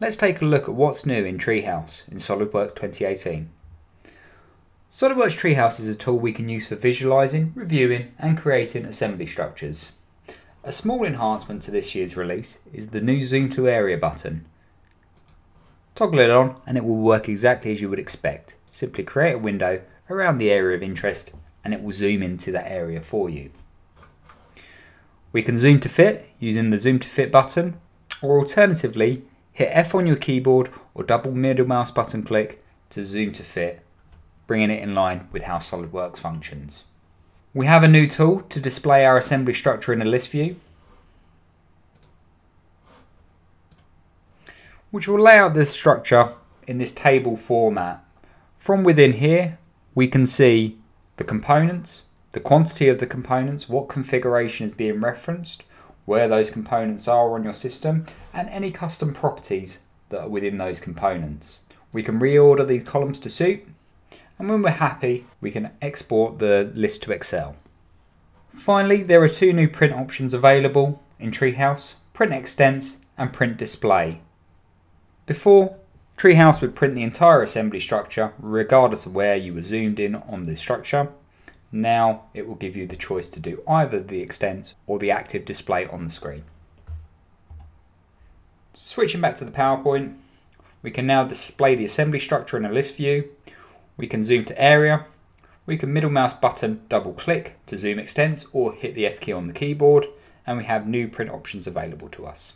Let's take a look at what's new in Treehouse in SOLIDWORKS 2018. SOLIDWORKS Treehouse is a tool we can use for visualising, reviewing and creating assembly structures. A small enhancement to this year's release is the new Zoom to Area button. Toggle it on and it will work exactly as you would expect. Simply create a window around the area of interest and it will zoom into that area for you. We can zoom to fit using the zoom to fit button or alternatively hit F on your keyboard or double middle mouse button click to zoom to fit, bringing it in line with how SOLIDWORKS functions. We have a new tool to display our assembly structure in a list view, which will lay out this structure in this table format. From within here, we can see the components, the quantity of the components, what configuration is being referenced, where those components are on your system, and any custom properties that are within those components. We can reorder these columns to suit, and when we're happy, we can export the list to Excel. Finally, there are two new print options available in Treehouse, Print Extents and Print Display. Before, Treehouse would print the entire assembly structure regardless of where you were zoomed in on the structure, now it will give you the choice to do either the extents or the active display on the screen. Switching back to the PowerPoint, we can now display the assembly structure in a list view. We can zoom to area. We can middle mouse button double click to zoom extents or hit the F key on the keyboard and we have new print options available to us.